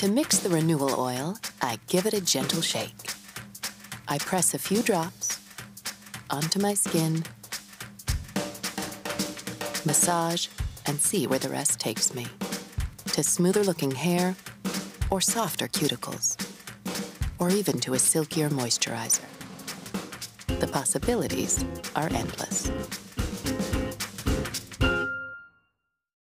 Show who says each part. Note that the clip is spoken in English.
Speaker 1: To mix the renewal oil, I give it a gentle shake. I press a few drops onto my skin, massage, and see where the rest takes me. To smoother looking hair, or softer cuticles, or even to a silkier moisturizer. The possibilities are endless.